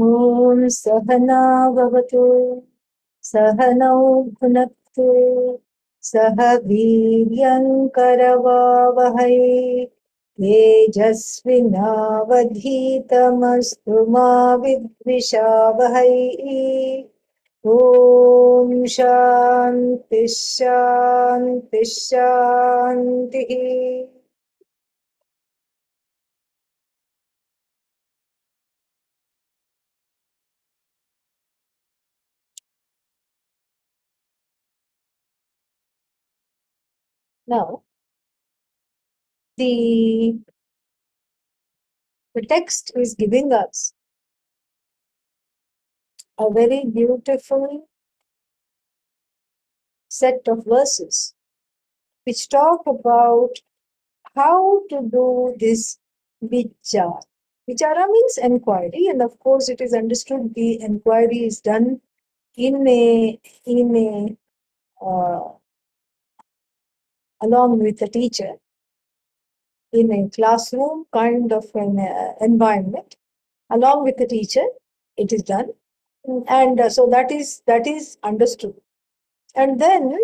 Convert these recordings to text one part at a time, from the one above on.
ॐ सहनाववतु सहनौ भुनक्तु सह वीर्यङ्करवावहै तेजस्विनावधीतमस्तु मा विद्विषावहै। ॐ शान्तिः शान्तिः। Now, the, the text is giving us a very beautiful set of verses which talk about how to do this vichara. Vichara means inquiry, and of course, it is understood the inquiry is done in a in a uh, along with the teacher in a classroom kind of an uh, environment. Along with the teacher it is done. And uh, so that is that is understood. And then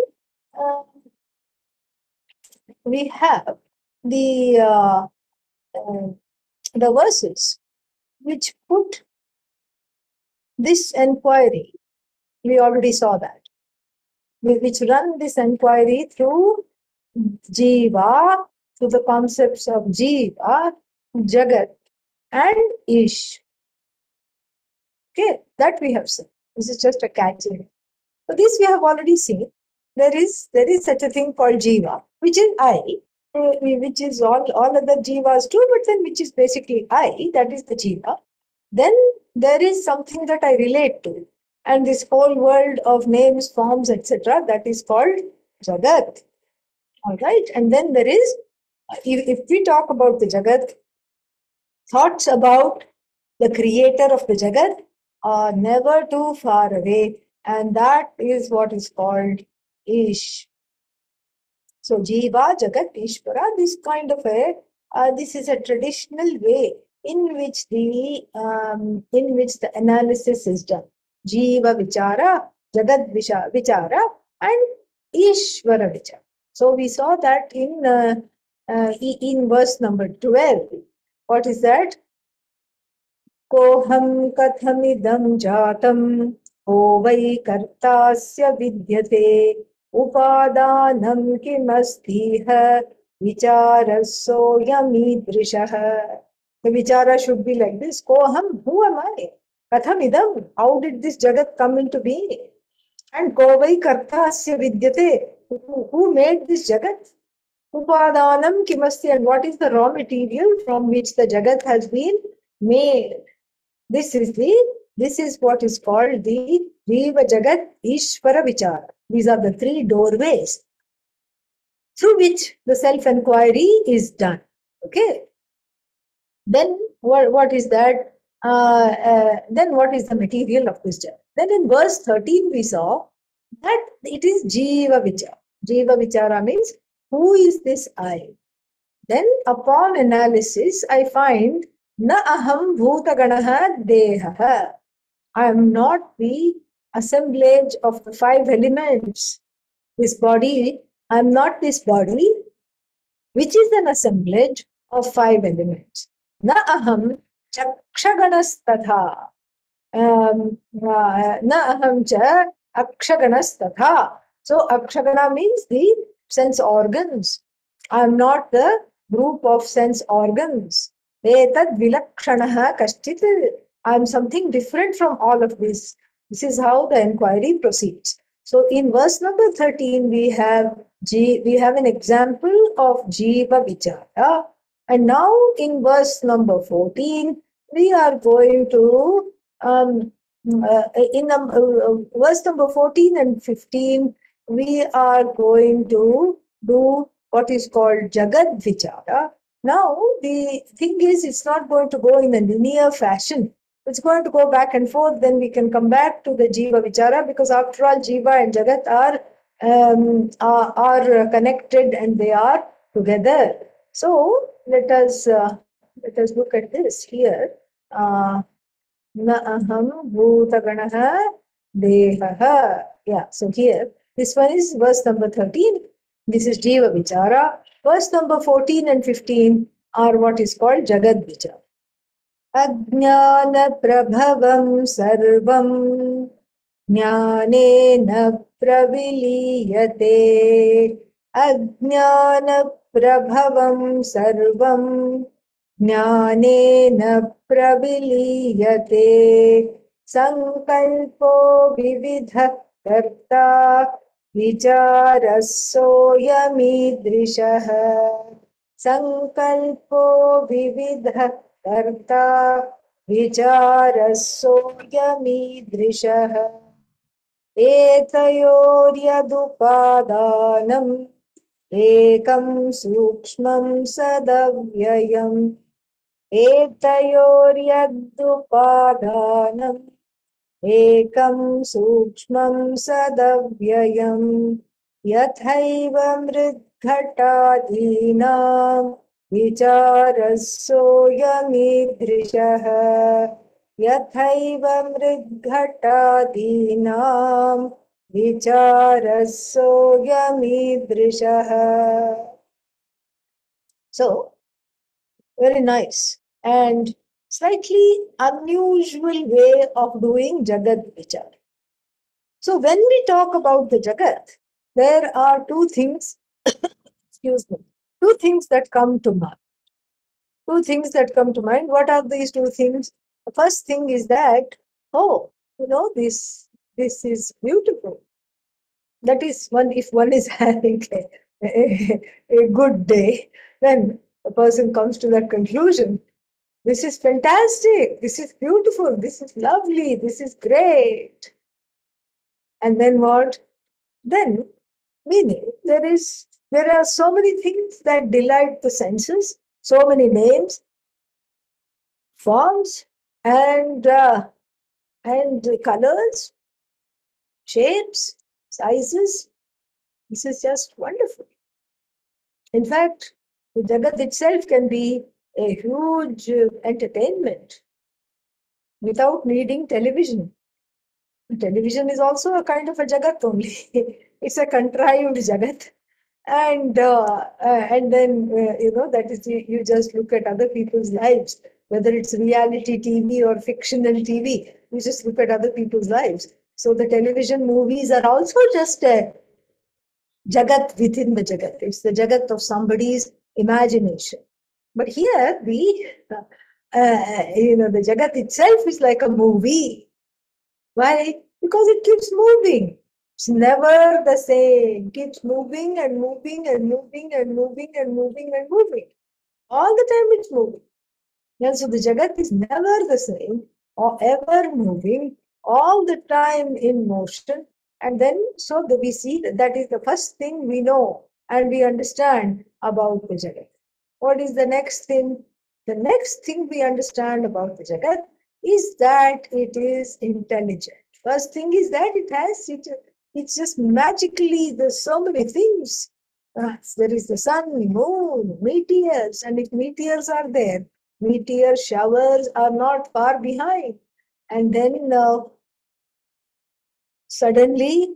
uh, we have the uh, uh, the verses which put this inquiry we already saw that which run this inquiry through jiva to the concepts of jiva jagat and ish. Okay that we have seen. This is just a catching so this we have already seen. There is there is such a thing called jiva which is i uh, which is all all other jivas too but then which is basically i that is the jiva then there is something that i relate to and this whole world of names forms etc that is called jagat all right. And then there is if, we talk about the jagat thoughts about the creator of the jagat are never too far away. And that is what is called ish. So jiva jagat ishvara this kind of a uh, this is a traditional way in which the um, in which the analysis is done. Jiva vichara jagat vichara and ishvara vichara so we saw that in uh, uh, in verse number 12 what is that कोऽहं कथमिदं जातं को वै कर्तास्य विद्यते उपादानं किमस्तीह विचारः सोऽयमीदृशः The vichara should be like this. Koham, who am I? Katham idam, how did this jagat come into being? And kovai kartasya vidyate, who, made this jagat? Upadanam kimasti, and what is the raw material from which the jagat has been made? This is the this is what is called the Jiva Jagat Ishvara Vichara. These are the three doorways through which the self-inquiry is done. Okay. Then what, what is that? Uh, uh, then what is the material of this jagat? Then in verse 13 we saw that it is Jiva Vichara. Jiva Vichara means who is this I? Then upon analysis I find na aham bhutaganaha dehaha. I am not the assemblage of the five elements. This body, I am not this body, which is an assemblage of five elements. Na aham chakshaganas Um, uh, na aham cha akshaganas So akshagana means the sense organs. I am not the group of sense organs. Etad vilakshanaha kashchit. I am something different from all of this. This is how the inquiry proceeds. So in verse number 13, we have G, we have an example of Jiva Vichara. And now in verse number 14, we are going to um, in num- uh, uh, verse number 14 and 15, we are going to do what is called Jagat Vichara. Now, the thing is, it's not going to go in a linear fashion. It's going to go back and forth. Then we can come back to the Jiva Vichara because, after all, Jiva and Jagat are um, are, are connected and they are together. So let us uh, let us look at this here. Uh, न अहम भूतगण देह या so here this one is verse number thirteen this is जीव विचार verse number fourteen and fifteen are what is called जगद विचार अज्ञान प्रभव सर्व ज्ञान प्रविलीयते अज्ञान प्रभव सर्वं ज्ञानेन प्रविलीयते। सङ्कल्पो विविधः कर्ता विचारः सोऽयमीदृशः सङ्कल्पो विविधः कर्ता विचारः सोऽयमीदृशः एतयोर्यदुपादानम् एकं सूक्ष्मं सदव्ययम्। एतयोर्यदुपादानम् एकं सूक्ष्मं सदव्ययं यथैव मृद्घटादीनां विचारस्सोऽयमीदृशः यथैव मृद्घटादीनां विचारस्सोऽयमीदृशः so very nice and slightly unusual way of doing Jagat Vichar. So, when we talk about the Jagat, there are two things, excuse me, two things that come to mind. Two things that come to mind. What are these two things? The first thing is that, oh, you know, this this is beautiful. That is one if one is having a, a, a good day, then a person comes to that conclusion. This is fantastic, this is beautiful, this is lovely, this is great. And then what? Then meaning there is there are so many things that delight the senses, so many names, forms, and uh, and colors, shapes, sizes. This is just wonderful. In fact, the Jagat itself can be a huge uh, entertainment without needing television. Television is also a kind of a Jagat only. it's a contrived Jagat. And uh, uh, and then uh, you know that is you, you just look at other people's lives, whether it's reality TV or fictional TV. You just look at other people's lives. So the television movies are also just a Jagat within the Jagat. It's the Jagat of somebody's imagination. But here the uh, you know the Jagat itself is like a movie. Why? Because it keeps moving. It's never the same. It Keeps moving and moving and moving and moving and moving and moving. All the time it's moving. And so the Jagat is never the same or ever moving, all the time in motion. And then so that we see that that is the first thing we know and we understand about the Jagat. What is the next thing? The next thing we understand about the Jagat is that it is intelligent. First thing is that it has it, it's just magically there's so many things. Uh, there is the sun, moon, meteors, and if meteors are there, meteor showers are not far behind. And then uh, suddenly,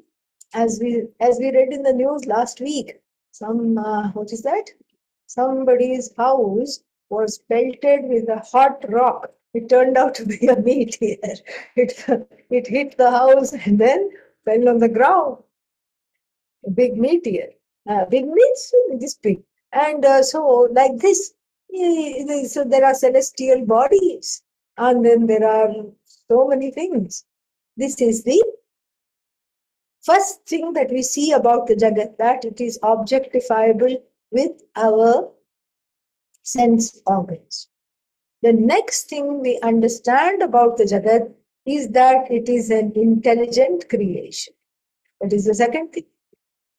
as we as we read in the news last week, some uh, what is that? Somebody's house was pelted with a hot rock. It turned out to be a meteor. It it hit the house and then fell on the ground. A big meteor. Uh, big means this big. And uh, so, like this, eh, so there are celestial bodies, and then there are so many things. This is the first thing that we see about the Jagat, that it is objectifiable with our sense organs. The next thing we understand about the Jagat is that it is an intelligent creation. That is the second thing.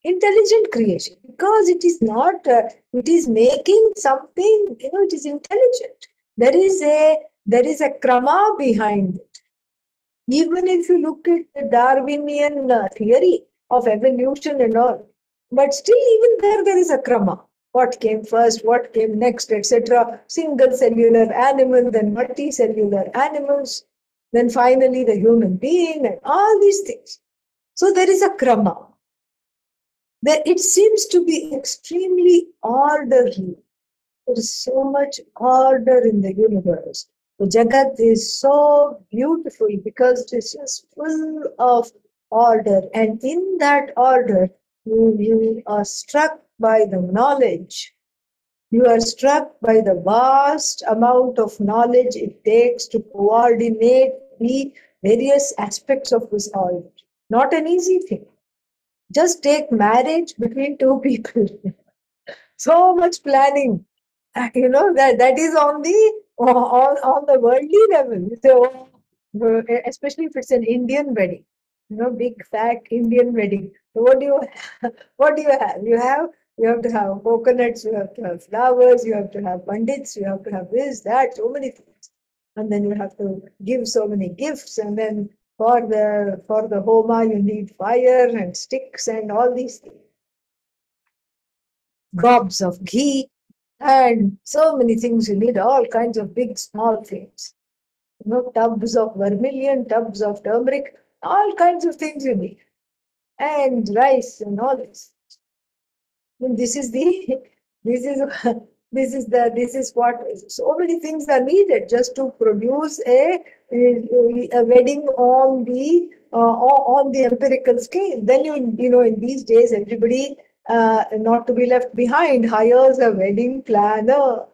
Intelligent creation, because it is not, uh, it is making something, you know, it is intelligent. There is a there is a krama behind it. Even if you look at the Darwinian uh, theory of evolution and all, but still even there there is a krama what came first, what came next, etc. Single cellular animal, then multicellular animals. then finally the human being, and all these things. So there is a krama. There, it seems to be extremely orderly. There is so much order in the universe. The Jagat is so beautiful because it is just full of order. And in that order, you, are struck by the knowledge. You are struck by the vast amount of knowledge it takes to coordinate the various aspects of this order. Not an easy thing. Just take marriage between two people. so much planning. You know, that, that is on the on, on the worldly level. So, uh, especially if it's an Indian wedding, you know, big fat Indian wedding. So what do you what do you have? You have you have to have coconuts, you have to have flowers, you have to have pandits, you have to have this, that, so many things. And then you have to give so many gifts, and then for the for the homa you need fire and sticks and all these things. Gobs of ghee, and so many things you need, all kinds of big, small things. You know, tubs of vermilion, tubs of turmeric, all kinds of things you need. And rice and all this. And this is the this is this is the this is what so many things are needed just to produce a, a, wedding on the uh, on the empirical scale. Then you you know in these days everybody uh, not to be left behind, hires a wedding planner,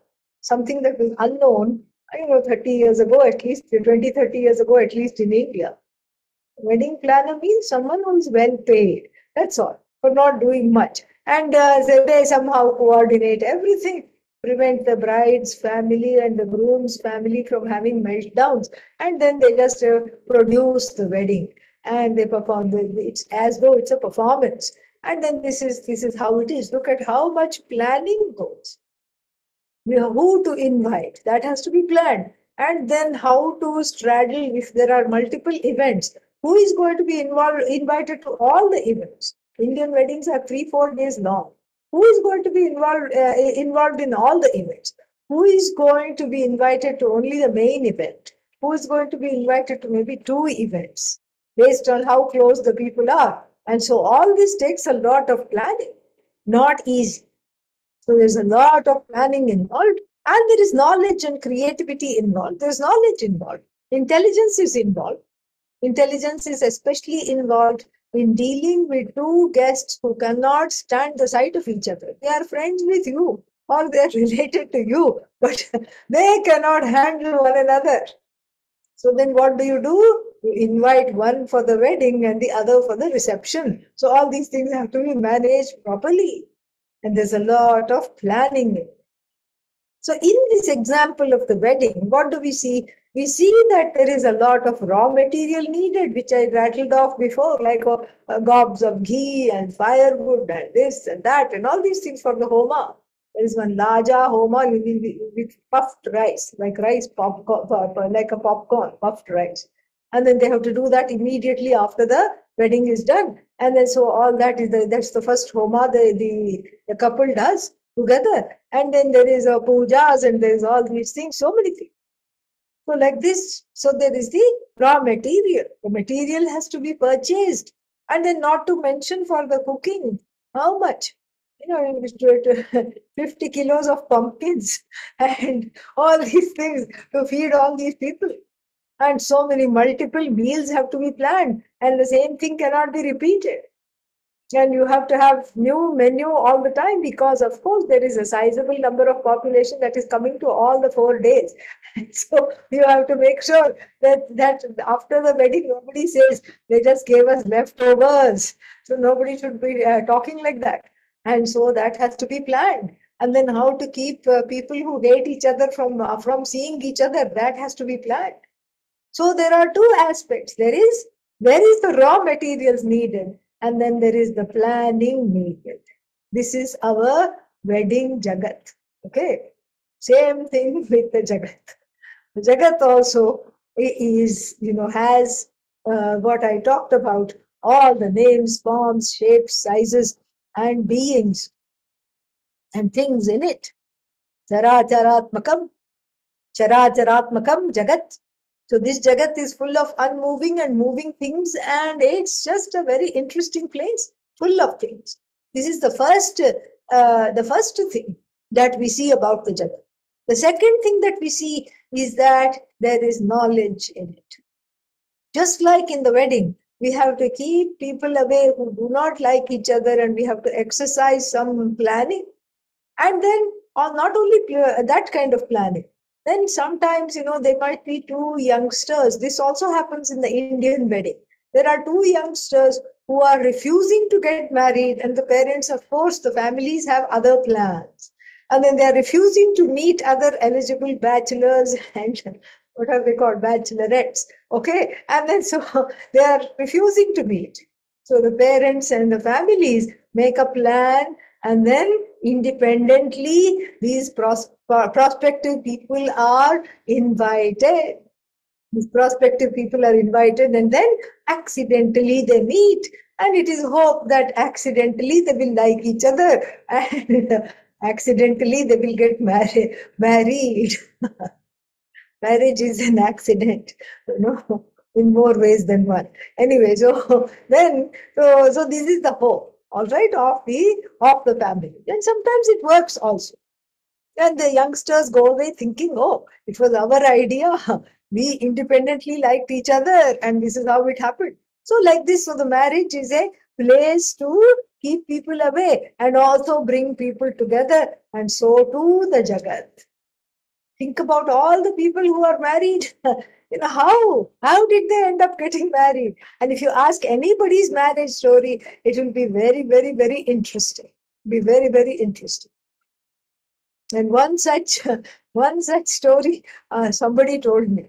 something that was unknown, I you know, 30 years ago, at least 20, 30 years ago, at least in India. Wedding planner means someone who is well paid. That's all, for not doing much. And uh, they somehow coordinate everything, prevent the bride's family and the groom's family from having meltdowns. And then they just uh, produce the wedding and they perform. The, it's as though it's a performance and then this is this is how it is look at how much planning goes who to invite that has to be planned and then how to straddle if there are multiple events who is going to be involved invited to all the events indian weddings are 3 4 days long who is going to be involved uh, involved in all the events who is going to be invited to only the main event who is going to be invited to maybe two events based on how close the people are and so all this takes a lot of planning, not easy. So there's a lot of planning involved, and there is knowledge and creativity involved. There's knowledge involved. Intelligence is involved. Intelligence is especially involved in dealing with two guests who cannot stand the sight of each other. They are friends with you or they are related to you, but they cannot handle one another. So then what do you do? You invite one for the wedding and the other for the reception. So all these things have to be managed properly. And there's a lot of planning. So in this example of the wedding, what do we see? We see that there is a lot of raw material needed, which I rattled off before, like uh, uh, gobs of ghee and firewood and this and that and all these things for the homa. There is one laja homa with puffed rice, like rice popcorn, like a popcorn, puffed rice and then they have to do that immediately after the wedding is done and then so all that is the that's the first homa the the, the couple does together. And then there is a pujas and there's all these things so many things. So like this so there is the raw material. The material has to be purchased. And then not to mention for the cooking how much? You know 50 kilos of pumpkins and all these things to feed all these people. And so many multiple meals have to be planned. And the same thing cannot be repeated and you have to have new menu all the time because of course there is a sizable number of population that is coming to all the four days. So you have to make sure that that after the wedding nobody says they just gave us leftovers. So nobody should be uh, talking like that. And so that has to be planned. And then how to keep uh, people who hate each other from uh, from seeing each other that has to be planned. So there are two aspects. There is there is the raw materials needed, and then there is the planning needed. This is our wedding jagat. Okay. Same thing with the jagat. The jagat also is, you know, has uh, what I talked about, all the names, forms, shapes, sizes, and beings and things in it. Characharatmakam, characharatmakam jagat So this Jagat is full of unmoving and moving things, and it's just a very interesting place, full of things. This is the first, uh, the first thing that we see about the Jagat. The second thing that we see is that there is knowledge in it. Just like in the wedding, we have to keep people away who do not like each other and we have to exercise some planning. And then, or not only that kind of planning, then sometimes, you know, there might be two youngsters. This also happens in the Indian wedding. There are two youngsters who are refusing to get married, and the parents, of course, the families have other plans. And then they are refusing to meet other eligible bachelors and what are they called bachelorettes okay and then so they are refusing to meet so the parents and the families make a plan and then independently these pros- prospective people are invited. These prospective people are invited and then accidentally they meet. And it is hope that accidentally they will like each other. And accidentally they will get married married. Marriage is an accident you know in more ways than one. Anyway so then so so this is the hope all right of the of the family. And sometimes it works also. And the youngsters go away thinking oh it was our idea. We independently liked each other and this is how it happened. So like this so the marriage is a place to keep people away and also bring people together and so to the jagat think about all the people who are married you know how how did they end up getting married? And if you ask anybody's marriage story it will be very very very interesting. Be very very interesting. And one such one such story uh, somebody told me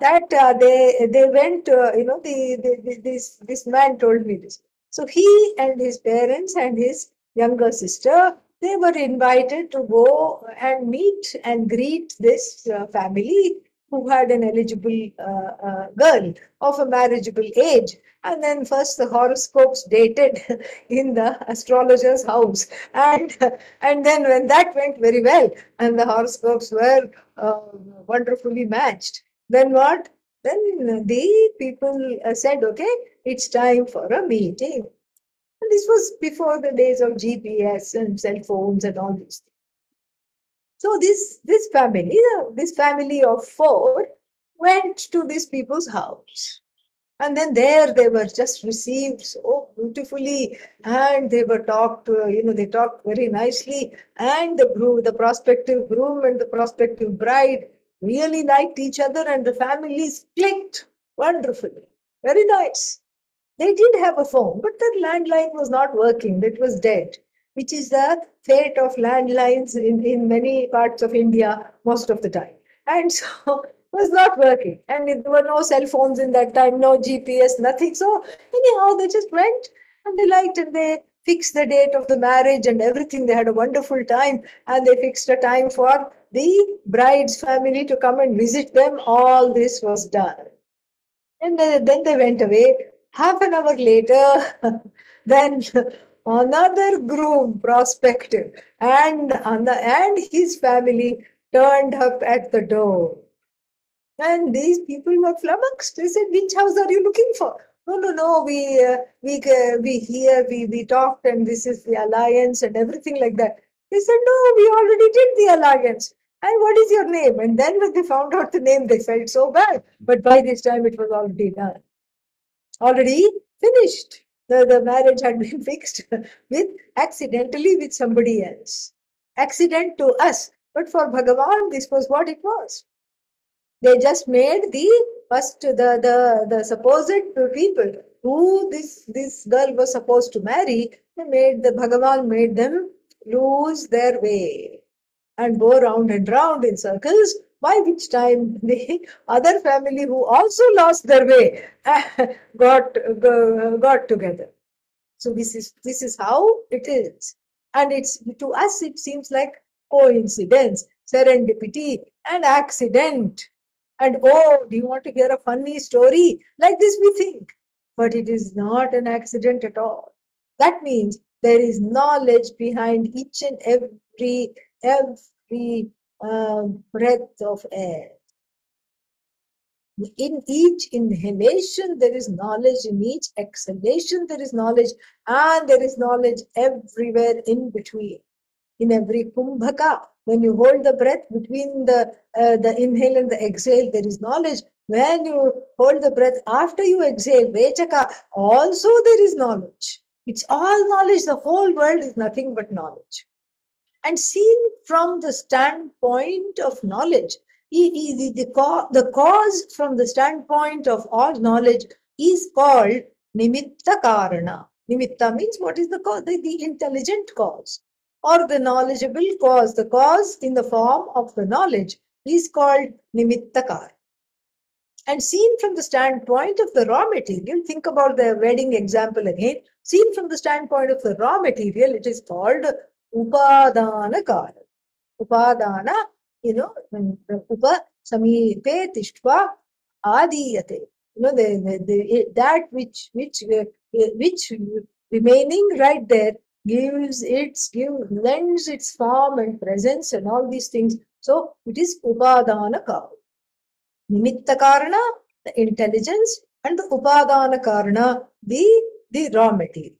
that uh, they they went uh, you know the, the, this this man told me this. So he and his parents and his younger sister they were invited to go and meet and greet this uh, family who had an eligible uh, uh, girl of a marriageable age. And then first the horoscopes dated in the astrologer's house. And, and then when that went very well and the horoscopes were uh, wonderfully matched, then what? Then the people uh, said, okay, it's time for a meeting. And this was before the days of GPS and cell phones and all these things. So this, this family, this family of four, went to these people's house. And then there they were just received so beautifully, and they were talked, to, you know, they talked very nicely. And the groom, the prospective groom and the prospective bride really liked each other, and the families clicked wonderfully. Very nice. They did have a phone, but the landline was not working. It was dead, which is the fate of landlines in, in many parts of India most of the time. And so it was not working. And there were no cell phones in that time, no GPS, nothing. So anyhow, they just went and they liked and they fixed the date of the marriage and everything. They had a wonderful time and they fixed a time for the bride's family to come and visit them. All this was done. And then they went away half an hour later, then another groom, prospective, and, and his family turned up at the door. And these people were flummoxed. They said, Which house are you looking for? No, no, no, we, uh, we, uh, we here, we, we talked, and this is the alliance and everything like that. They said, No, we already did the alliance. And what is your name? And then when they found out the name, they felt so bad. But by this time, it was already done already finished. The, the marriage had been fixed with accidentally with somebody else. Accident to us. But for Bhagavan, this was what it was. They just made the first the the, the supposed people who this this girl was supposed to marry, they made the Bhagavan made them lose their way and go round and round in circles by which time the other family who also lost their way got got together? So this is this is how it is. And it's to us it seems like coincidence serendipity and accident. And oh do you want to hear a funny story? Like this we think. But it is not an accident at all. That means there is knowledge behind each and every every um, breath of air. In each inhalation, there is knowledge. In each exhalation, there is knowledge. And there is knowledge everywhere in between. In every kumbhaka, when you hold the breath between the, uh, the inhale and the exhale, there is knowledge. When you hold the breath after you exhale, Rechaka, also there is knowledge. It's all knowledge. The whole world is nothing but knowledge. And seen from the standpoint of knowledge, the, the, the cause from the standpoint of all knowledge is called nimitta karana. Nimitta means what is the cause? The, the intelligent cause or the knowledgeable cause. The cause in the form of the knowledge is called nimitta karana. And seen from the standpoint of the raw material, think about the wedding example again. Seen from the standpoint of the raw material, it is called upadana karana. Upadana you know, upa samipe tishtva adiyate. You know, the, the, the, that which which which remaining right there gives its give lends its form and presence and all these things. So it is upadana karana. Nimitta karana, the intelligence, and the upadana karana, the the raw material.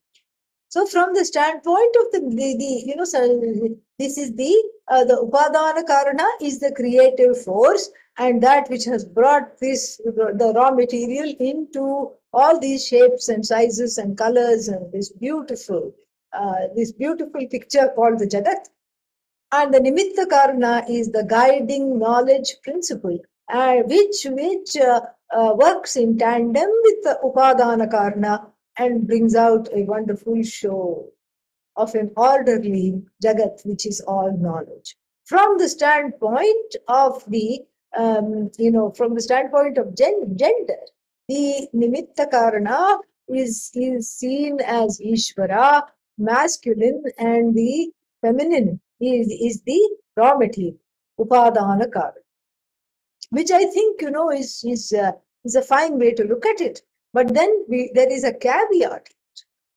So from the standpoint of the, the, the you know, this is the, uh, the Upadana Karana is the creative force and that which has brought this, the, the raw material into all these shapes and sizes and colors and this beautiful, uh, this beautiful picture called the Jagat. And the Nimitta Karana is the guiding knowledge principle, uh, which, which uh, uh, works in tandem with the Upadana Karana and brings out a wonderful show of an orderly Jagat, which is all knowledge. From the standpoint of the, um, you know, from the standpoint of gen- gender, the Nimitta Karana is, is seen as Ishvara, masculine, and the feminine is, is the raw material, Upadana Karana. Which I think, you know, is, is, uh, is a fine way to look at it but then we, there is a caveat.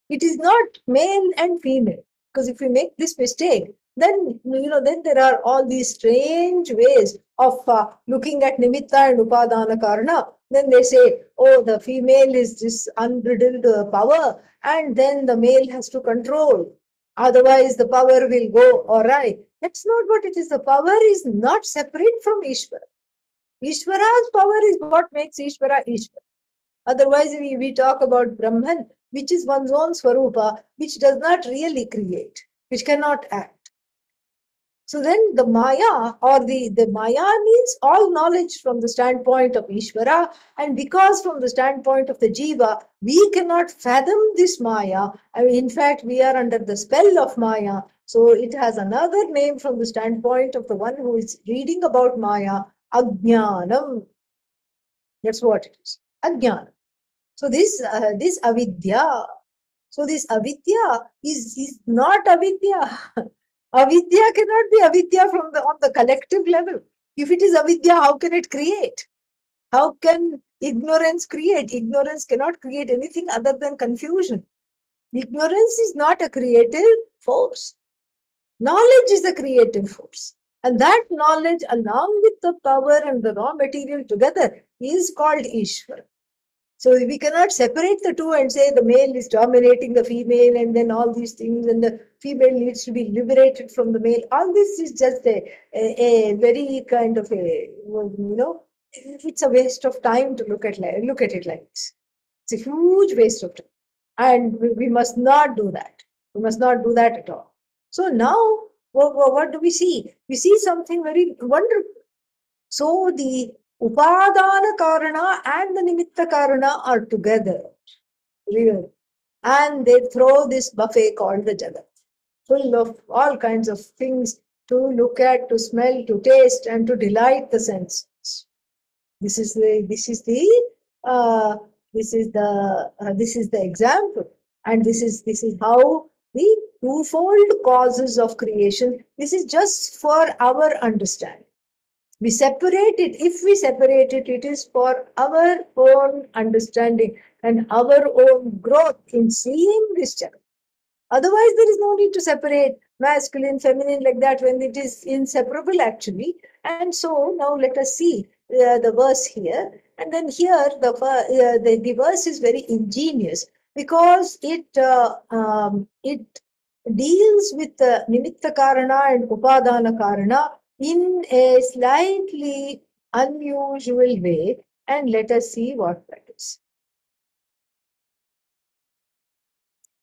It is not male and female. Because if we make this mistake, then you know then there are all these strange ways of uh, looking at nimitta and upadana karana. Then they say oh the female is this unbridled uh, power and then the male has to control. Otherwise the power will go awry. That's not what it is. The power is not separate from ishvara. Ishvara's power is what makes ishvara ishvara Otherwise, we, we talk about Brahman, which is one's own Swarupa, which does not really create, which cannot act. So then the Maya or the, the Maya means all knowledge from the standpoint of Ishvara. And because from the standpoint of the Jiva, we cannot fathom this Maya. I mean, in fact, we are under the spell of Maya. So it has another name from the standpoint of the one who is reading about Maya, Ajnanam. That's what it is. Ajnana. So this uh, this avidya, so this avidya is, is not avidya. avidya cannot be avidya from the on the collective level. If it is avidya, how can it create? How can ignorance create? Ignorance cannot create anything other than confusion. Ignorance is not a creative force. Knowledge is a creative force. And that knowledge, along with the power and the raw material together, is called Ishvara. So we cannot separate the two and say the male is dominating the female and then all these things and the female needs to be liberated from the male. All this is just a, a, a very kind of a, you know, it's a waste of time to look at, look at it like this. It's a huge waste of time. And we, we must not do that. We must not do that at all. So now, what, what do we see? We see something very wonderful. So the Upadana Karana and the Nimitta Karana are together. And they throw this buffet called the Jagat, full of all kinds of things to look at, to smell, to taste, and to delight the senses. This is the this is the uh, this is the uh, this is the example, and this is this is how the twofold causes of creation. This is just for our understanding we separate it. If we separate it, it is for our own understanding and our own growth in seeing this Jagat. Otherwise, there is no need to separate masculine, feminine like that when it is inseparable actually. And so now let us see uh, the verse here. And then here the, uh, the, the verse is very ingenious because it uh, um, it deals with the nimitta karana and upadana karana in a slightly unusual way and let us see what that is.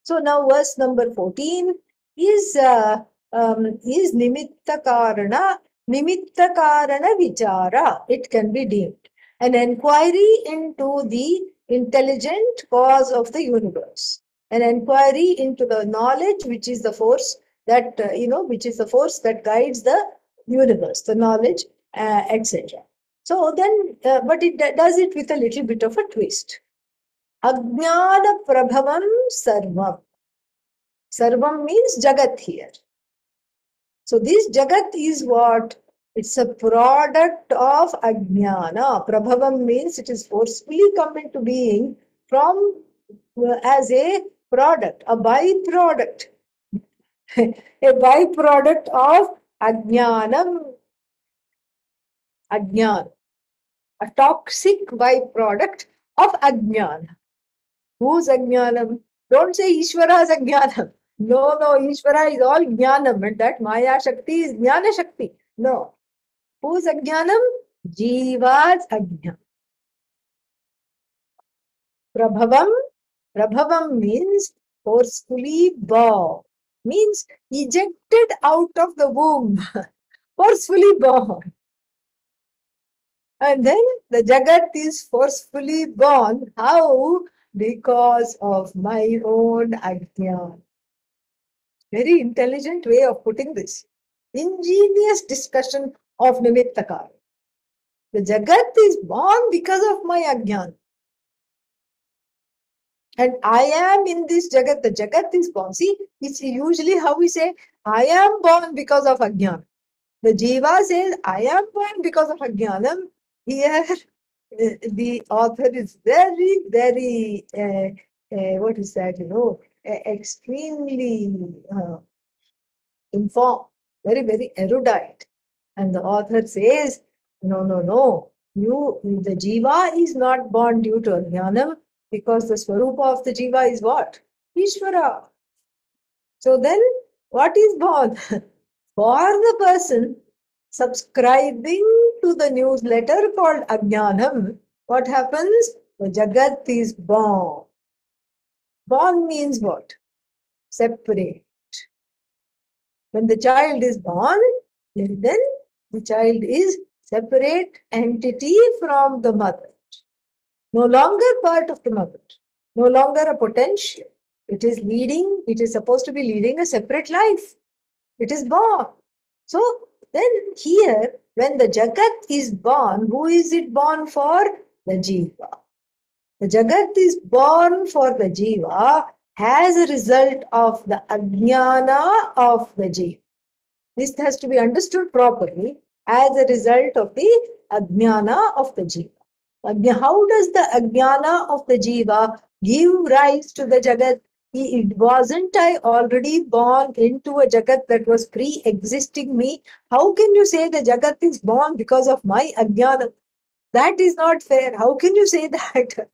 So now verse number 14 is uh, um, is nimitta karana nimitta karana vichara it can be deemed an inquiry into the intelligent cause of the universe an inquiry into the knowledge which is the force that uh, you know which is the force that guides the universe the knowledge uh, etc so then uh, but it does it with a little bit of a twist. Ajnana prabhavam sarvam. Sarvam means jagat here. So this jagat is what? It's a product of ajnana. Prabhavam means it is forcefully come into being from uh, as a product, a byproduct, a byproduct of ajnanam, ajnan, a toxic byproduct of ajnana. Whose ajnanam? Don't say Ishvara's ajnanam. No, no, Ishvara is all jnanam and that Maya Shakti is jnana Shakti. No. Whose ajnanam? Jiva's ajnanam. Prabhavam Prabhavam means forcefully born, means ejected out of the womb, forcefully born. And then the Jagat is forcefully born. How? Because of my own Ajnan. Very intelligent way of putting this. Ingenious discussion of Nimittakar. The Jagat is born because of my Ajnan. And I am in this Jagat. The Jagat is born. See, it's usually how we say, I am born because of Ajnana. The Jiva says, I am born because of Ajnanam. Here, the author is very, very, uh, uh, what is that, you know, extremely uh, informed, very, very erudite. And the author says, no, no, no. You, the jiva is not born due to ajnanam because the swarupa of the jiva is what? Ishvara. So then, what is born? For the person subscribing to the newsletter called Ajnanam, what happens? The Jagat is born. Born means what? Separate. When the child is born, then the child is separate entity from the mother no longer part of the mother, no longer a potential. It is leading, it is supposed to be leading a separate life. It is born. So then here, when the Jagat is born, who is it born for? The Jiva. The Jagat is born for the Jiva as a result of the Ajnana of the Jiva. This has to be understood properly as a result of the Ajnana of the Jiva. How does the ajnana of the jiva give rise to the jagat? It wasn't I already born into a jagat that was pre-existing me? How can you say the jagat is born because of my ajnana? That is not fair. How can you say that?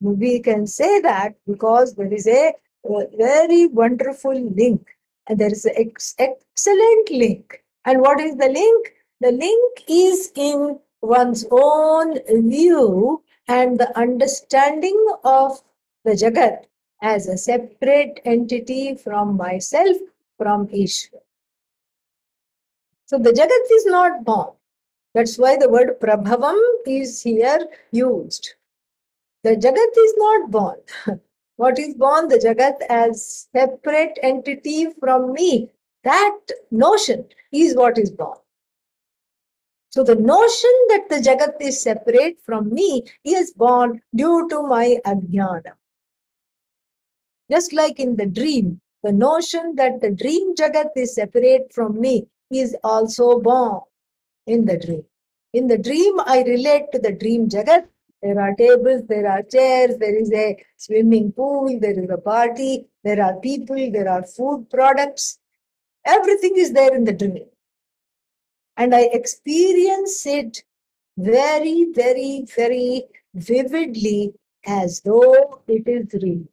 We can say that because there is a, a very wonderful link and there is an ex excellent link. And what is the link? The link is in one's own view and the understanding of the Jagat as a separate entity from myself, from Ishvara. So the Jagat is not born. That's why the word Prabhavam is here used. The Jagat is not born. what is born? The Jagat as separate entity from me. That notion is what is born. So the notion that the Jagat is separate from me is born due to my ajnana. Just like in the dream, the notion that the dream Jagat is separate from me is also born in the dream. In the dream, I relate to the dream Jagat. There are tables, there are chairs, there is a swimming pool, there is a party, there are people, there are food products. Everything is there in the dream and I experience it very, very, very vividly as though it is real.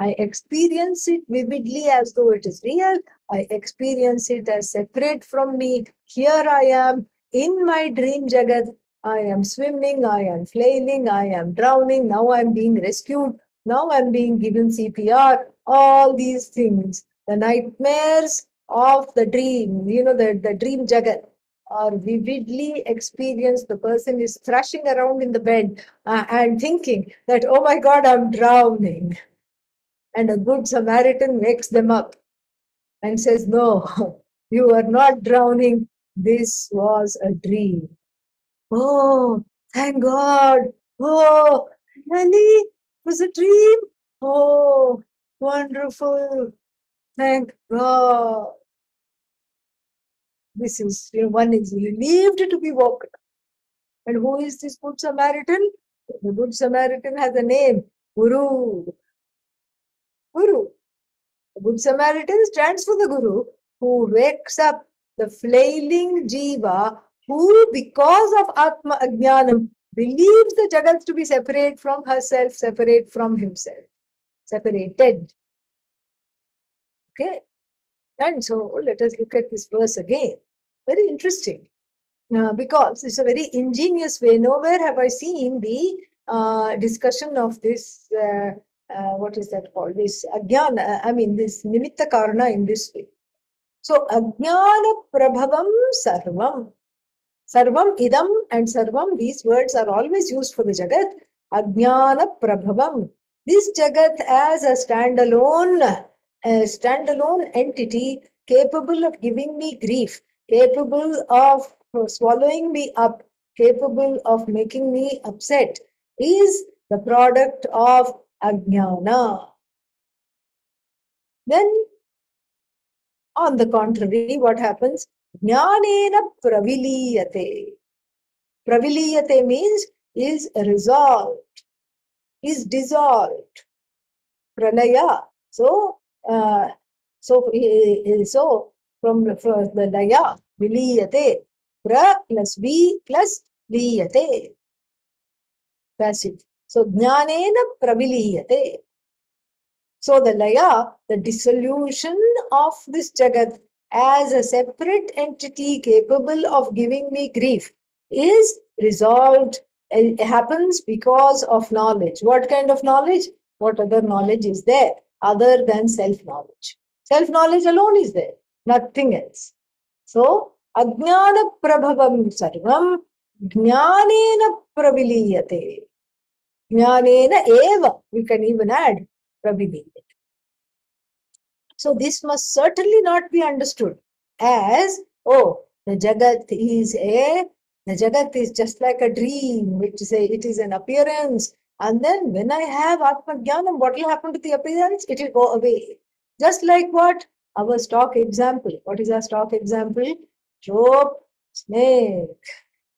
I experience it vividly as though it is real. I experience it as separate from me. Here I am in my dream jagat. I am swimming, I am flailing, I am drowning. Now I'm being rescued. Now I'm being given CPR. All these things, the nightmares of the dream, you know, the, the dream jagat or vividly experienced. The person is thrashing around in the bed uh, and thinking that, oh my God, I'm drowning. And a good Samaritan wakes them up and says, No, you are not drowning. This was a dream. Oh, thank God. Oh, really? It was a dream? Oh, wonderful. Thank God. This is, one is relieved to be woken. And who is this Good Samaritan? The Good Samaritan has a name, Guru. Guru. The Good Samaritan stands for the Guru who wakes up the flailing Jiva who, because of Atma Ajnanam, believes the Jagat to be separate from herself, separate from himself, separated. Okay. And so let us look at this verse again. Very interesting. Uh, because it's a very ingenious way. Nowhere have I seen the uh, discussion of this, uh, uh what is that called? This ajnana, I mean, this nimitta karana in this way. So, ajnana prabhavam sarvam. Sarvam idam and sarvam, these words are always used for the jagat. Ajnana prabhavam. This jagat as a standalone, a standalone entity capable of giving me grief, capable of swallowing me up, capable of making me upset, is the product of ajnana. Then, on the contrary, what happens? Jnanena praviliyate. Praviliyate means is resolved, is dissolved. Pralaya. So, so, so from, from the laya, viliyate. Pra plus V plus liyate. Passive. So, jnanena praviliyate. So, the laya, the dissolution of this jagat as a separate entity capable of giving me grief is resolved it happens because of knowledge what kind of knowledge what other knowledge is there other than self knowledge self knowledge alone is there nothing else. So ajnana prabhavam sarvam jnanena praviliyate. Jnanena eva we can even add praviliyate. So this must certainly not be understood as, oh, the Jagat is a, the Jagat is just like a dream, which is a, it is an appearance. And then when I have Atma Jnanam, what will happen to the appearance? It will go away. Just like what? Our stock example. What is our stock example? Rope, snake,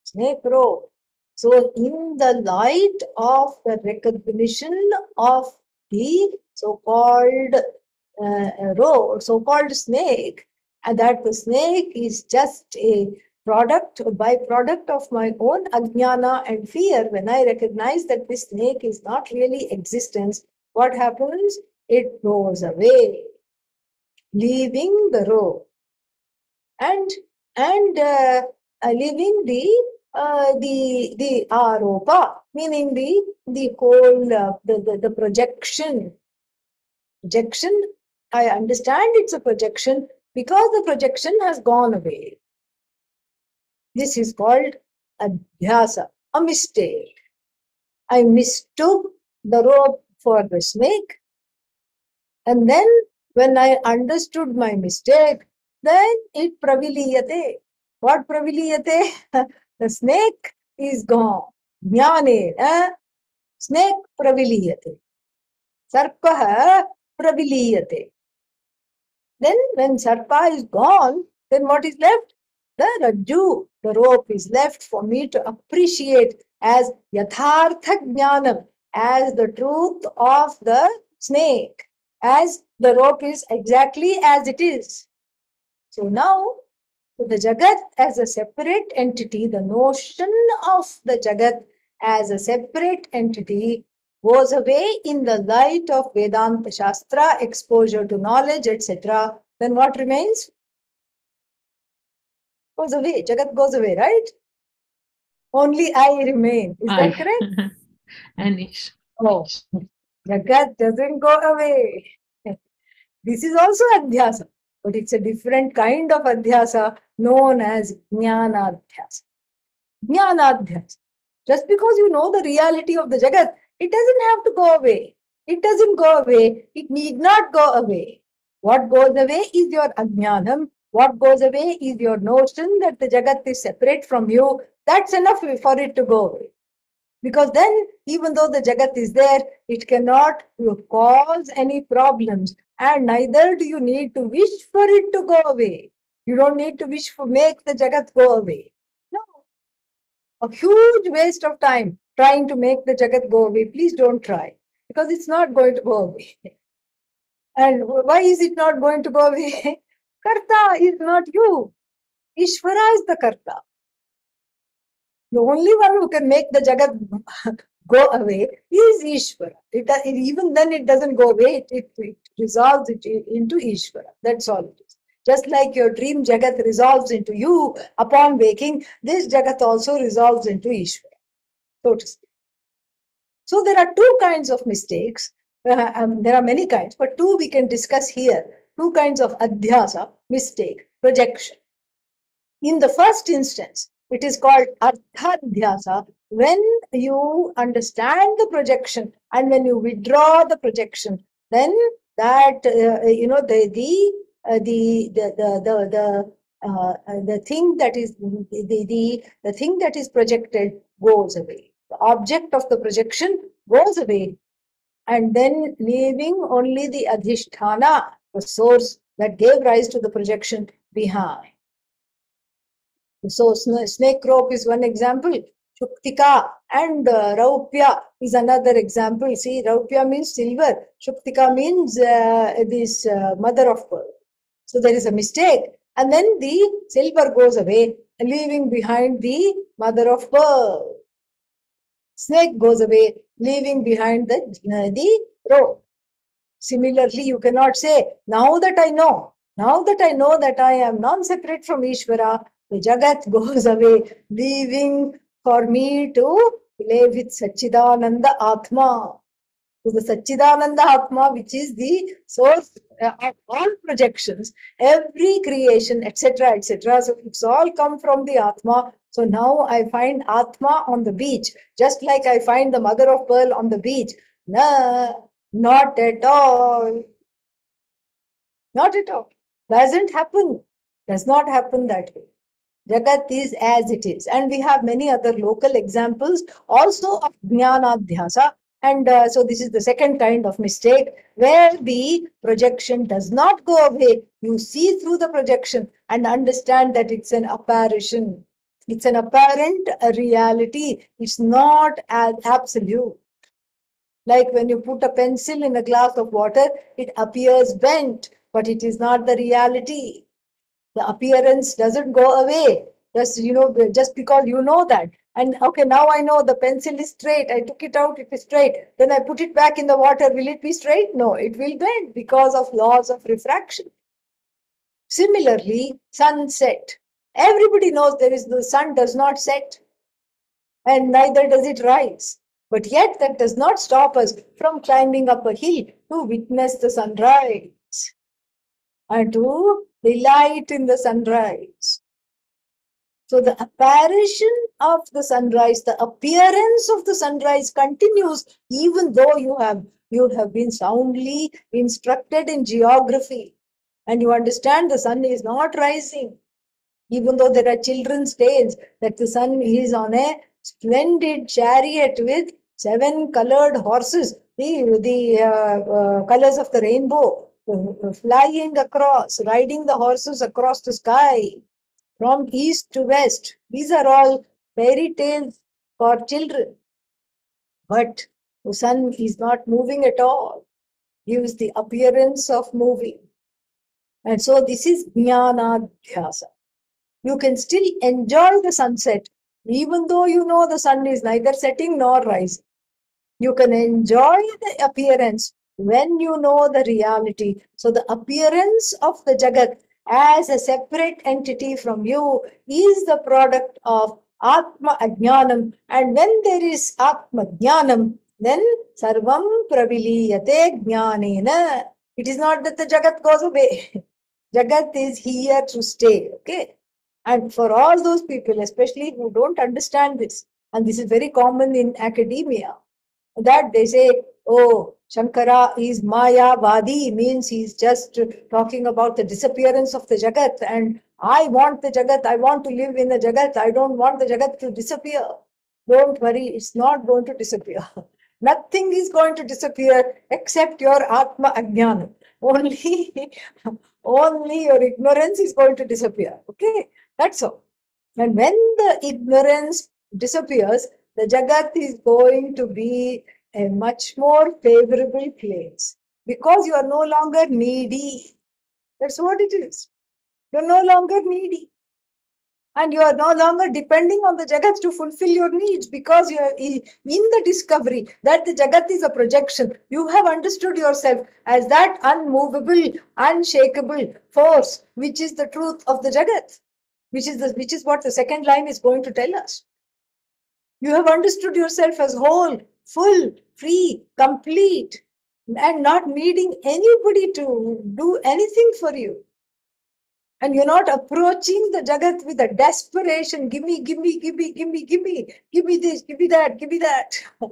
snake rope. So in the light of the recognition of the so-called uh, row, so-called snake, and that the snake is just a product, a byproduct of my own ajnana and fear, when I recognize that this snake is not really existence, what happens? It goes away, leaving the row and and uh, uh, leaving the uh, the the aropa, meaning the the whole uh, the, the the projection projection I understand it's a projection because the projection has gone away. This is called adhyasa, a mistake. I mistook the rope for the snake. And then when I understood my mistake, then it praviliyate. What praviliyate? the snake is gone. Jnane, eh? snake praviliyate. Sarpaha praviliyate. Then when Sarpa is gone, then what is left? The Rajju, the rope is left for me to appreciate as Yathartha Jnanam, as the truth of the snake, as the rope is exactly as it is. So now, the Jagat as a separate entity, the notion of the Jagat as a separate entity goes away in the light of Vedanta Shastra, exposure to knowledge, etc., then what remains? Goes away. Jagat goes away, right? Only I remain. Is I. that correct? Anish. Oh, Jagat doesn't go away. This is also adhyasa, but it's a different kind of adhyasa known as jnanadhyasa. Jnanadhyasa. Just because you know the reality of the Jagat, it doesn't have to go away. It doesn't go away. It need not go away. What goes away is your ajnanam. What goes away is your notion that the Jagat is separate from you. That's enough for it to go away. Because then, even though the Jagat is there, it cannot cause any problems. And neither do you need to wish for it to go away. You don't need to wish for make the Jagat go away. No. A huge waste of time trying to make the Jagat go away. Please don't try. Because it's not going to go away. And why is it not going to go away? Karta is not you. Ishvara is the Karta. The only one who can make the Jagat go away is Ishvara. It, it- even then, it doesn't go away, it, it, resolves it into Ishvara. That's all it is. Just like your dream Jagat resolves into you upon waking, this Jagat also resolves into Ishvara, so to speak. So there are two kinds of mistakes. Uh, um, there are many kinds, but two we can discuss here. Two kinds of adhyasa, mistake, projection. In the first instance, it is called arthadhyasa when you understand the projection and when you withdraw the projection, then that uh, you know the the uh, the the the the, uh, the thing that is the, the the thing that is projected goes away. The object of the projection goes away, and then leaving only the adhisthana, the source that gave rise to the projection behind. So sna- snake rope is one example. Shuktika and uh, Raupya is another example. See, Raupya means silver. Shuktika means uh, this uh, mother of pearl. So there is a mistake. And then the silver goes away, leaving behind the mother of pearl. Snake goes away, leaving behind the, uh, the rope. Similarly, you cannot say, now that I know, now that I know that I am non-separate from Ishvara, the Jagat goes away, leaving for me to play with Sachidananda Atma. To the Sachidananda Atma, which is the source of all projections, every creation, etc., etc. So it's all come from the Atma. So now I find Atma on the beach, just like I find the mother of pearl on the beach. No, not at all. Not at all. Doesn't happen. Does not happen that way. Jagat is as it is. And we have many other local examples also of Jnanadhyasa. And uh, so this is the second kind of mistake where the projection does not go away. You see through the projection and understand that it's an apparition. It's an apparent reality. It's not as absolute. Like when you put a pencil in a glass of water, it appears bent, but it is not the reality. The appearance doesn't go away. Just you know just because you know that. And okay now i know the pencil is straight. I took it out it is straight. Then i put it back in the water. Will it be straight? No it will bend because of laws of refraction. Similarly sunset everybody knows there is the sun does not set and neither does it rise but yet that does not stop us from climbing up a hill to witness the sunrise and to delight in the sunrise. So the apparition of the sunrise, the appearance of the sunrise continues even though you have you have been soundly instructed in geography and you understand the sun is not rising. Even though there are children's tales that the sun is on a splendid chariot with seven colored horses, the, the uh, uh, colors of the rainbow, uh, flying across, riding the horses across the sky from east to west. These are all fairy tales for children. But the sun is not moving at all, gives the appearance of moving. And so this is jnanadhyasa. You can still enjoy the sunset Even though you know the sun is neither setting nor rising, you can enjoy the appearance when you know the reality. So, the appearance of the Jagat as a separate entity from you is the product of Atma Ajnanam. And when there is Atma Jnanam, then Sarvam Praviliyate Jnanena. It is not that the Jagat goes away. Jagat is here to stay. Okay. And for all those people, especially who don't understand this, and this is very common in academia, that they say, oh, Shankara is Maya Vadi, means he's just talking about the disappearance of the Jagat. And I want the Jagat, I want to live in the Jagat, I don't want the Jagat to disappear. Don't worry, it's not going to disappear. Nothing is going to disappear except your Atma Ajnana. Only, only your ignorance is going to disappear. Okay, that's all. And when the ignorance disappears, the Jagat is going to be a much more favorable place because you are no longer needy. That's what it is. You're no longer needy. And you are no longer depending on the Jagat to fulfill your needs because you are in the discovery that the Jagat is a projection. You have understood yourself as that unmovable, unshakable force, which is the truth of the Jagat, which is, the, which is what the second line is going to tell us. You have understood yourself as whole, full, free, complete, and not needing anybody to do anything for you. And you're not approaching the Jagat with a desperation, give me, give me, give me, give me, give me, give me this, give me that, give me that.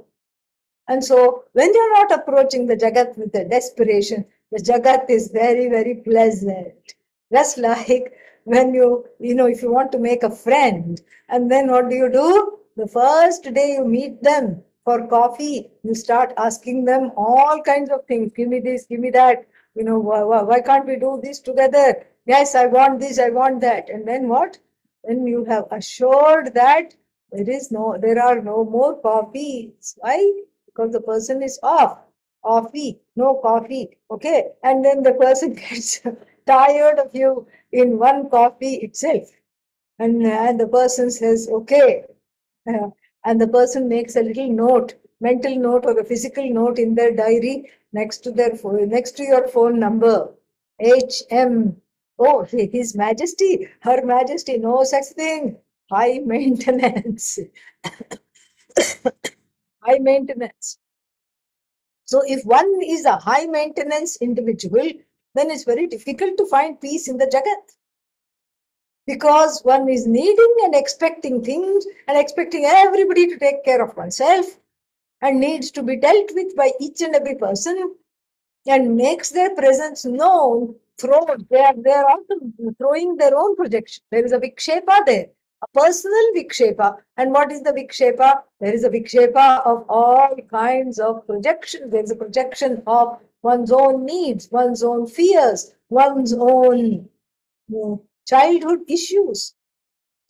and so when you're not approaching the Jagat with a desperation, the Jagat is very, very pleasant. Just like when you, you know, if you want to make a friend, and then what do you do? The first day you meet them, for coffee, you start asking them all kinds of things. Give me this, give me that. You know, why, why can't we do this together? Yes, I want this, I want that. And then what? When you have assured that there is no, there are no more coffees. Why? Because the person is off. Coffee, no coffee. Okay. And then the person gets tired of you in one coffee itself. And, and the person says, okay, and the person makes a little note mental note or a physical note in their diary next to their phone next to your phone number. Hm oh his majesty her majesty no such thing. High maintenance. High maintenance. So if one is a high maintenance individual then it's very difficult to find peace in the jagat because one is needing and expecting things and expecting everybody to take care of oneself and needs to be dealt with by each and every person and makes their presence known through they are they are also throwing their own projection. There is a vikshepa there a personal vikshepa. And what is the vikshepa? There is a vikshepa of all kinds of projection. There is a projection of one's own needs one's own fears one's own childhood issues.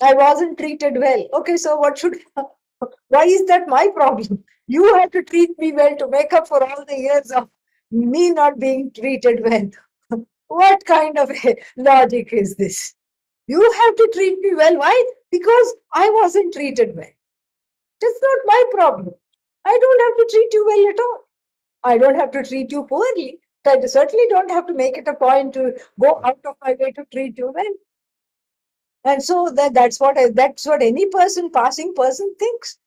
I wasn't treated well. Okay, so what should why is that my problem? You have to treat me well to make up for all the years of me not being treated well. what kind of logic is this? You have to treat me well. Why? Because I wasn't treated well. That's not my problem. I don't have to treat you well at all. I don't have to treat you poorly. I certainly don't have to make it a point to go out of my way to treat you well. And so that, that's what I, that's what any person, passing person thinks.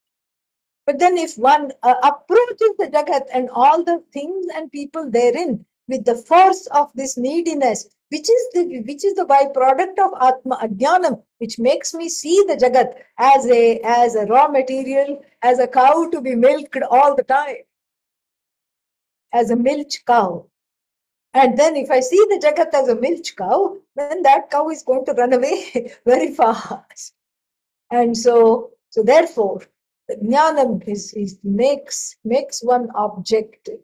But then if one uh, approaches the Jagat and all the things and people therein with the force of this neediness, which is the which is the byproduct of Atma Ajnanam, which makes me see the Jagat as a as a raw material, as a cow to be milked all the time, as a milch cow. And then if I see the Jagat as a milch cow, then that cow is going to run away very fast. And so, so therefore, jnanam is, is makes makes one objective.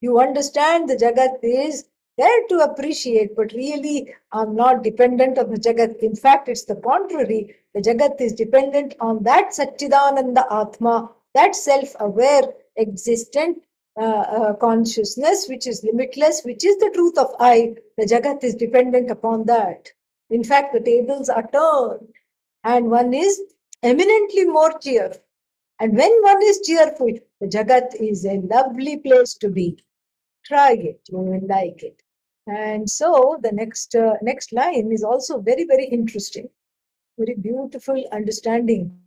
You understand the Jagat is there to appreciate, but really I'm not dependent on the Jagat. In fact, it's the contrary. The Jagat is dependent on that Satchidananda Atma, that self-aware, existent uh, uh, consciousness, which is limitless, which is the truth of I. The Jagat is dependent upon that. In fact, the tables are turned, and one is eminently more cheerful. And when one is cheerful, the Jagat is a lovely place to be. Try it, you will like it. And so the next uh, next line is also very very interesting, very beautiful understanding.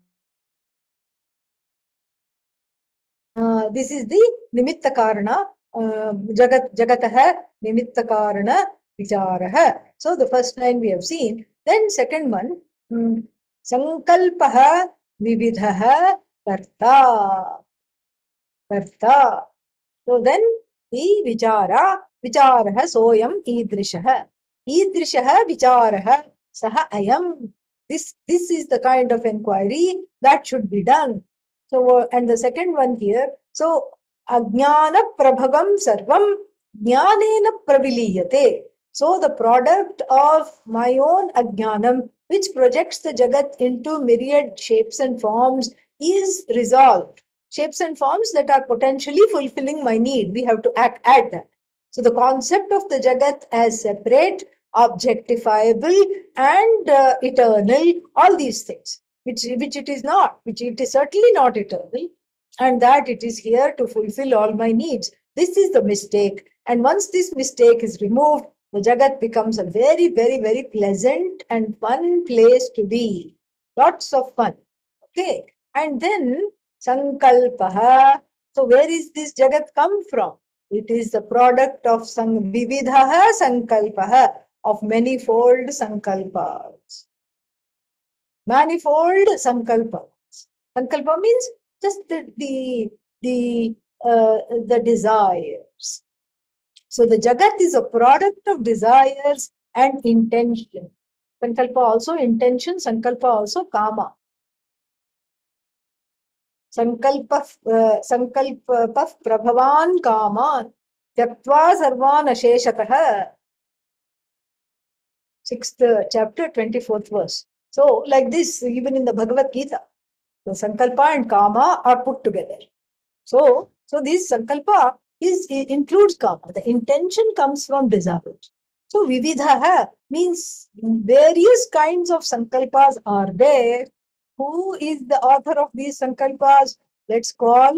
This is the निमित्त कारण जगत जगत है निमित्त कारण विचार है so the first line we have seen then second one संकल्प विविध है कर्ता कर्ता सो देन दि विचारा विचार है सोयम ईदृश है ईदृश है विचार है सह अयम this this is the kind of enquiry that should be done so and the second one here so ajnana prabhavam sarvam jnanena praviliyate so the product of my own ajnanam which projects the jagat into myriad shapes and forms is resolved. Shapes and forms that are potentially fulfilling my need. We have to act, add that. So the concept of the Jagat as separate, objectifiable, and uh, eternal, all these things, which, which it is not, which it is certainly not eternal, and that it is here to fulfill all my needs. This is the mistake. And once this mistake is removed, the Jagat becomes a very, very, very pleasant and fun place to be. Lots of fun. Okay. And then Sankalpaha. So where is this Jagat come from? It is the product of sang vividhaha sankalpaha, of manifold sankalpas. Manifold sankalpas. Sankalpa means just the the the, uh, the desires. So the jagat is a product of desires and intention. Sankalpa also intention, sankalpa also kama. संकल्प संकल्प प्रभवान कामान त्यक्त्वा सर्वान् अशेषतः sixth chapter 24th verse so like this even in the bhagavad gita the sankalpa and kama are put together so so this sankalpa is includes kama the intention comes from desire so vividha means various kinds of sankalpas are there who is the author of these sankalpas? Let's call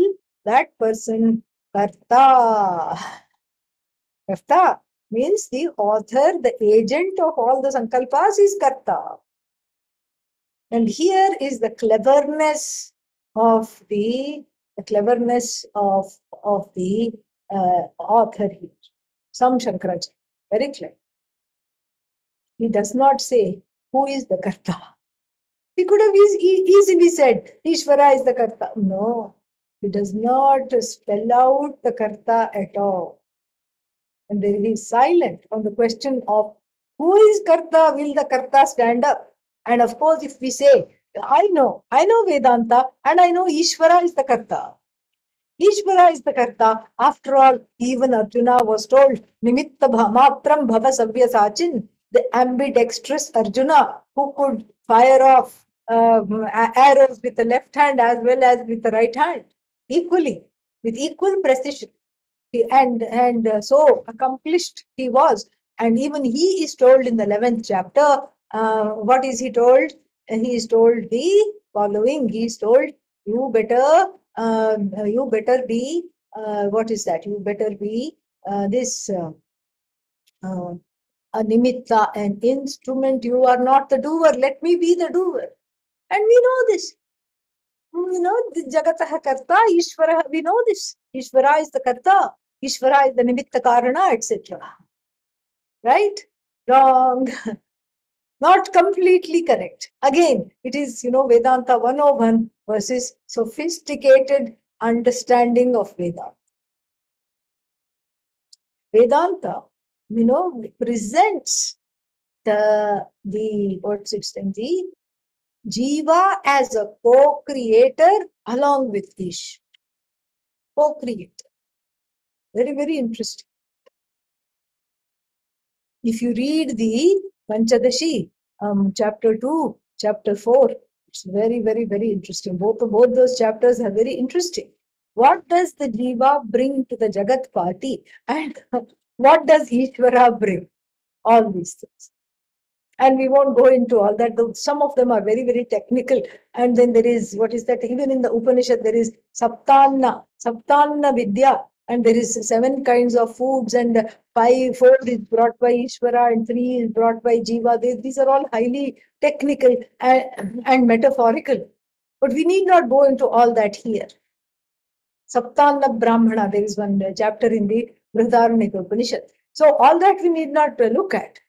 that person Karta. Karta means the author, the agent of all the sankalpas is Karta. And here is the cleverness of the, the cleverness of, of the uh, author here. Some Shankaracharya, very clear. He does not say who is the Karta. He could have easily said, Ishvara is the Karta. No, he does not spell out the Karta at all. And then he is silent on the question of who is Karta, will the Karta stand up? And of course, if we say, I know, I know Vedanta, and I know Ishvara is the Karta. Ishvara is the Karta. After all, even Arjuna was told, Nimitta matram bhava savya sachin, the ambidextrous Arjuna who could fire off um, arrows with the left hand as well as with the right hand equally with equal precision and and uh, so accomplished he was and even he is told in the 11th chapter uh, what is he told he is told the following he is told you better um, you better be uh, what is that you better be uh, this uh, uh, a nimitta an instrument you are not the doer let me be the doer and we know this. We know the Jagatah Karta, Ishvara, we know this. Ishvara is the Karta, Ishvara is the Nimitta Karana, etc. Right? Wrong. Not completely correct. Again, it is, you know, Vedanta 101 versus sophisticated understanding of Vedanta. Vedanta, you know, presents the the what's it the Jiva as a co-creator along with Ish. Co-creator. Very, very interesting. If you read the Panchadashi, um, chapter 2, chapter 4, it's very, very, very interesting. Both, both those chapters are very interesting. What does the Jiva bring to the Jagat party? And what does Ishvara bring? All these things. and we won't go into all that. Though Some of them are very, very technical. And then there is, what is that? Even in the Upanishad, there is Saptanna, Saptanna Vidya, and there is seven kinds of foods, and five, four is brought by Ishvara, and three is brought by Jiva. They, these are all highly technical and, and metaphorical. But we need not go into all that here. Saptanna Brahmana, there is one chapter in the Brihadaranyaka Upanishad. So all that we need not look at.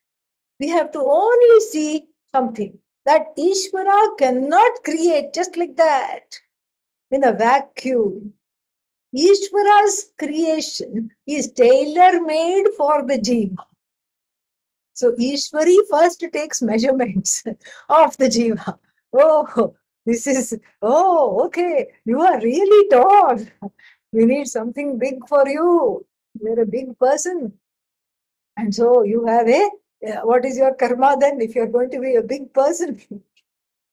We have to only see something that Ishvara cannot create just like that in a vacuum. Ishvara's creation is tailor made for the jiva. So Ishvari first takes measurements of the jiva. Oh, this is, oh, okay, you are really tall. We need something big for you. You're a big person. And so you have a, uh, what is your karma then if you're going to be a big person?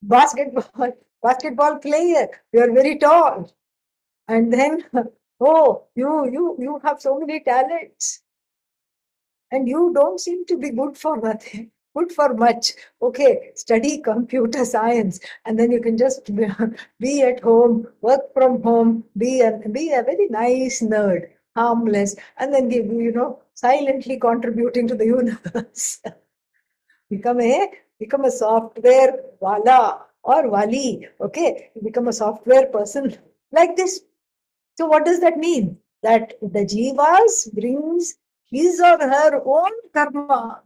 basketball, basketball player, you're very tall. And then, oh, you, you, you have so many talents. And you don't seem to be good for nothing good for much. Okay, study computer science, and then you can just be at home, work from home, be a, be a very nice nerd, harmless, and then give, you know, silently contributing to the universe. become a become a software wala or wali. Okay, become a software person like this. So what does that mean? That the jivas brings his or her own karma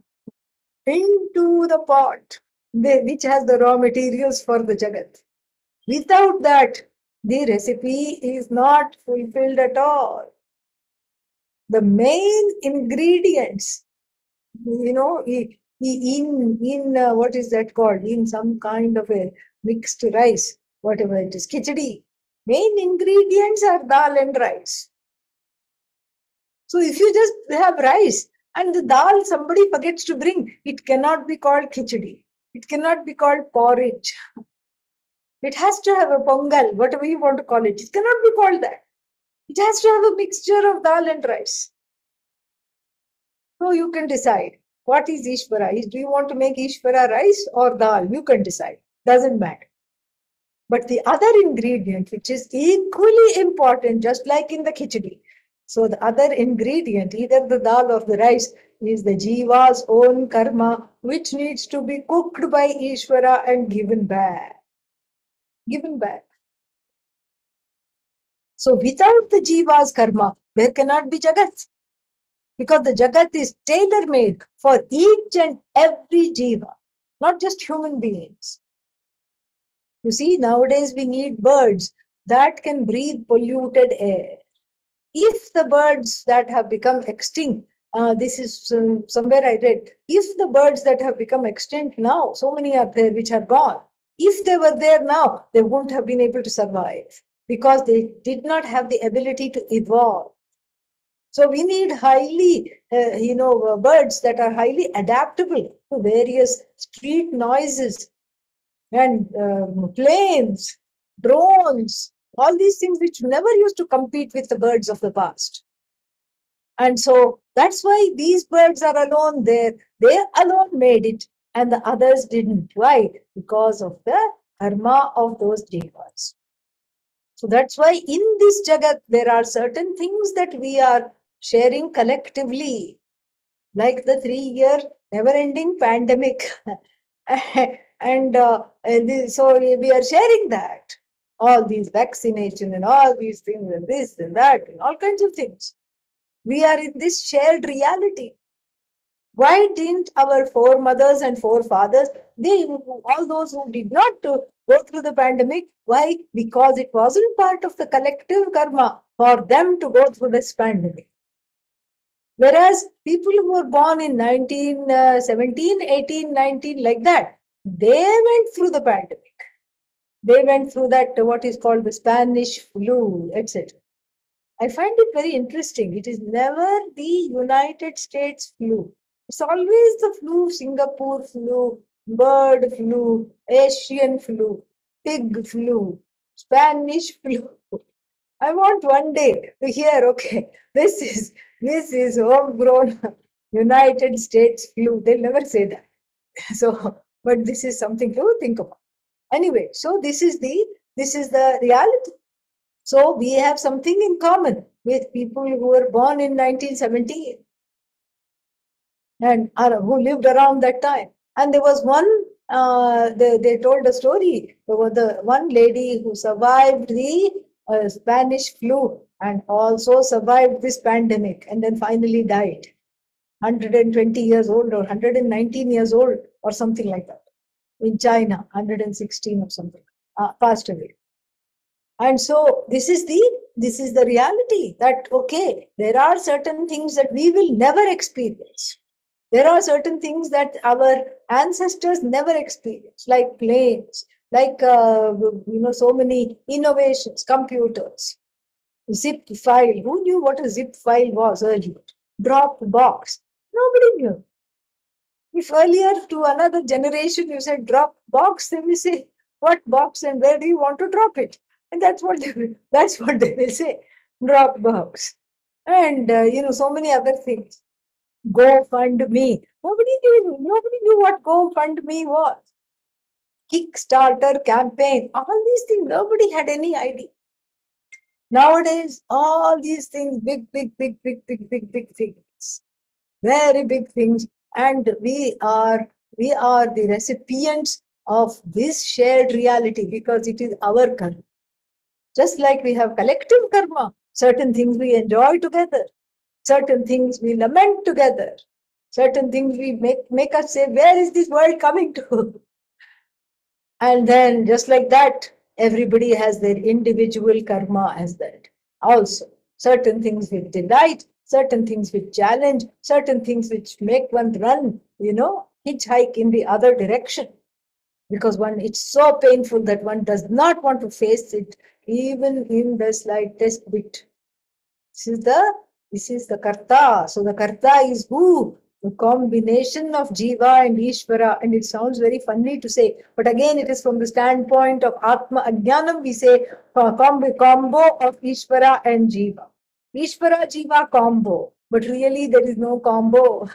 into the pot, which has the raw materials for the Jagat. Without that, the recipe is not fulfilled at all. The main ingredients, you know, in in uh, what is that called? In some kind of a mixed rice, whatever it is, khichdi. Main ingredients are dal and rice. So if you just have rice, and the dal somebody forgets to bring, it cannot be called khichdi. It cannot be called porridge. It has to have a pongal, whatever you want to call it. It cannot be called that. It has to have a mixture of dal and rice. So you can decide what is Ishvara. Do you want to make Ishvara rice or dal? You can decide. Doesn't matter. But the other ingredient, which is equally important, just like in the khichdi, so the other ingredient, either the dal or the rice, is the jiva's own karma, which needs to be cooked by Ishvara and given back. Given back. So without the jiva's karma, there cannot be jagat. Because the jagat is tailor made for each and every jiva, not just human beings. You see, nowadays we need birds that can breathe polluted air if the birds that have become extinct, uh, this is um, somewhere I read, if the birds that have become extinct now, so many are there which are gone, if they were there now, they wouldn't have been able to survive because they did not have the ability to evolve. So we need highly, uh, you know, uh, birds that are highly adaptable to various street noises and um, planes, drones, all these things which never used to compete with the birds of the past. And so that's why these birds are alone there. They alone made it and the others didn't. Why? Because of the karma of those devas. So that's why in this Jagat, there are certain things that we are sharing collectively, like the three year never ending pandemic. and, uh, and so we are sharing that all these vaccination and all these things and this and that and all kinds of things. We are in this shared reality. Why didn't our foremothers and forefathers, they all those who did not go through the pandemic, why? Because it wasn't part of the collective karma for them to go through this pandemic. Whereas people who were born in 1917, 18, 19, like that, they went through the pandemic they went through that what is called the Spanish flu, etc. I find it very interesting. It is never the United States flu. It's always the flu, Singapore flu, bird flu, Asian flu, pig flu, Spanish flu. I want one day to hear, okay, this is this is homegrown United States flu. They'll never say that. So, but this is something to think about. Anyway, so this is the this is the reality. So we have something in common with people who were born in 1917 and who lived around that time. And there was one, uh, they, they told a story. There was the one lady who survived the uh, Spanish flu and also survived this pandemic and then finally died. 120 years old or 119 years old or something like that in China, 116 or something, uh, passed away. And so this is the this is the reality that okay, there are certain things that we will never experience. There are certain things that our ancestors never experienced, like planes, like uh, you know, so many innovations, computers, zip file. Who knew what a zip file was earlier? Drop box. Nobody knew. If earlier to another generation you said drop box, they will say, what box and where do you want to drop it? And that's what they will, that's what they will say, drop box. And uh, you know, so many other things. Go fund me. Nobody knew, nobody knew what Go Fund Me was. Kickstarter campaign, all these things, nobody had any idea. Nowadays, all these things, big, big, big, big, big, big, big things, very big things and we are we are the recipients of this shared reality because it is our karma. Just like we have collective karma certain things we enjoy together certain things we lament together certain things we make make us say where is this world coming to? And then just like that everybody has their individual karma as that. Also certain things we delight certain things which challenge, certain things which make one run, you know, hitchhike in the other direction. Because one, it's so painful that one does not want to face it, even in the slightest bit. This is the this is the karta. So the karta is who? The combination of jiva and ishvara. And it sounds very funny to say, but again, it is from the standpoint of atma ajnanam, we say uh, combo, combo of ishvara and jiva. Ishvara Jiva combo, but really there is no combo.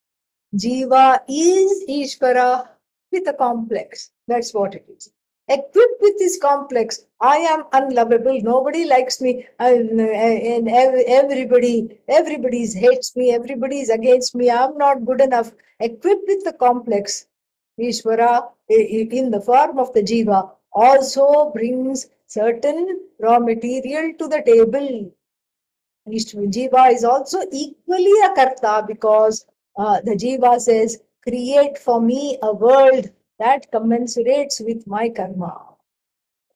Jiva is Ishvara with a complex. That's what it is. Equipped with this complex, I am unlovable. Nobody likes me, and, and everybody, everybody hates me. Everybody is against me. I'm not good enough. Equipped with the complex, Ishvara in the form of the Jiva also brings certain raw material to the table Jiva is also equally a karta because uh, the Jiva says, create for me a world that commensurates with my karma.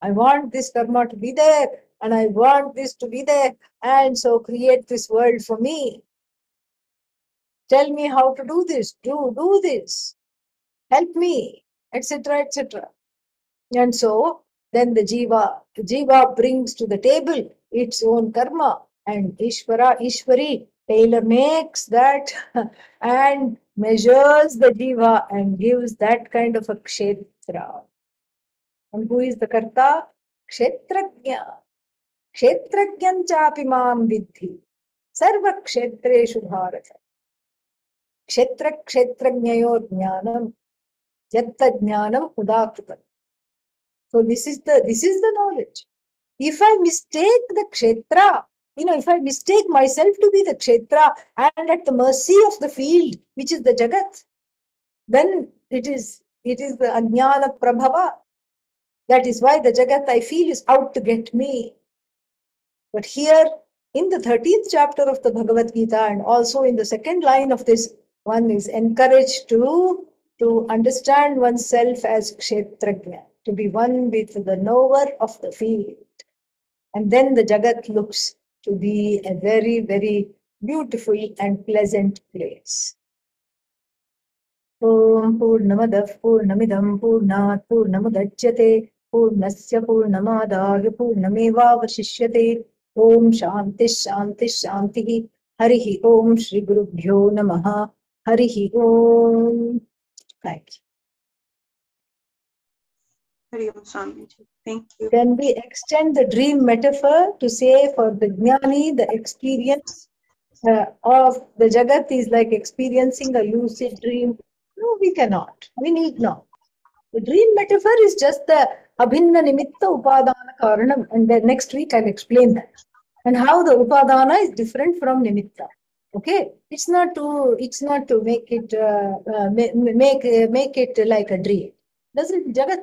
I want this karma to be there and I want this to be there. And so create this world for me. Tell me how to do this. Do, do this. Help me, etc., etc. And so then the Jiva, the Jiva brings to the table its own karma and Ishvara, Ishvari, tailor makes that and measures the jiva and gives that kind of a kshetra. And who is the karta? Kshetrajna. Kshetreshu bharata. Kshetra kshetrajnayo jnanam. Yatta jnanam udakritam. So this is the this is the knowledge. If I mistake the kshetra you know, if I mistake myself to be the kshetra and at the mercy of the field, which is the jagat, then it is it is the ajnana prabhava. That is why the jagat I feel is out to get me. But here in the 13th chapter of the Bhagavad Gita and also in the second line of this, one is encouraged to, to understand oneself as kshetrajna, to be one with the knower of the field. And then the jagat looks to be a very, very beautiful and pleasant place. Om Purnamadah Purnamidam Purnat Purnamudachyate Purnasya Purnamadav Purnameva Vashishyate Om Shanti Shanti Shanti Harihi Om Shri Guru Bhyo Namaha Harihi Om Thank you. Can we extend the dream metaphor to say for the jnani, the experience uh, of the Jagat is like experiencing a lucid dream No, we cannot. We need not. The dream metaphor is just the abhinna nimitta upadana karanam. And then next week I'll explain that. And how the upadana is different from nimitta. Okay, it's not to it's not to make it uh, uh, make uh, make it like a dream. Doesn't Jagat